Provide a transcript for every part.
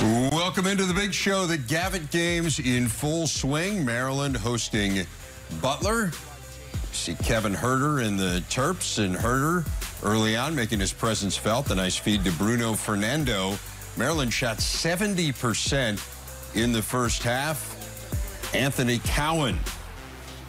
Welcome into the big show. The Gavitt games in full swing. Maryland hosting Butler. See Kevin Huerter in the Terps and Huerter early on making his presence felt. The nice feed to Bruno Fernando. Maryland shot 70% in the first half. Anthony Cowan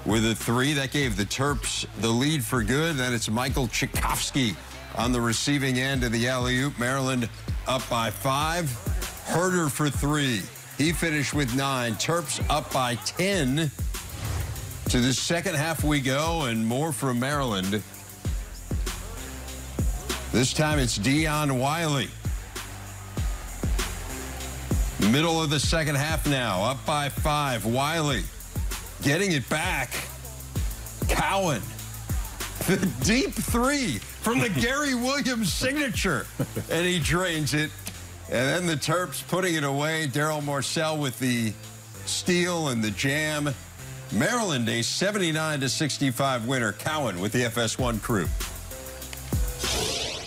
with a three. That gave the Terps the lead for good. Then it's Michael Cekovsky on the receiving end of the alley-oop. Maryland up by five. Huerter for three. He finished with nine. Terps up by 10. To the second half we go, and more from Maryland. This time it's Dion Wiley. Middle of the second half now, up by five. Wiley getting it back. Cowan. The deep three from the Gary Williams signature. And he drains it. And then the Terps putting it away. Darryl Morsell with the steal and the jam. Maryland a 79 to 65 winner. Cowan with the FS1 crew.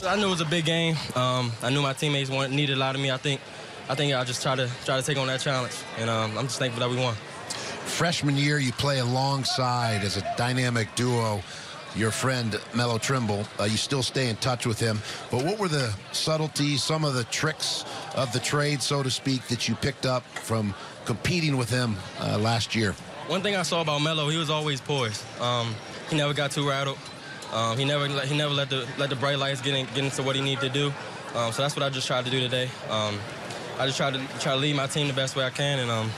I knew it was a big game. Um, I knew my teammates wanted, needed a lot of me. I think, I think I just try to try to take on that challenge, and um, I'm just thankful that we won. Freshman year, you play alongside as a dynamic duo your friend Melo Trimble. Uh, you still stay in touch with him. But what were the subtleties, some of the tricks of the trade, so to speak, that you picked up from competing with him uh, last year? One thing I saw about Melo, he was always poised. Um, he never got too rattled. Um, he never he never let the let the bright lights get, in, get into what he needed to do. Um, so that's what I just tried to do today. Um, I just tried to try to lead my team the best way I can, and um,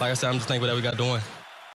like I said, I'm just thankful that we got doing.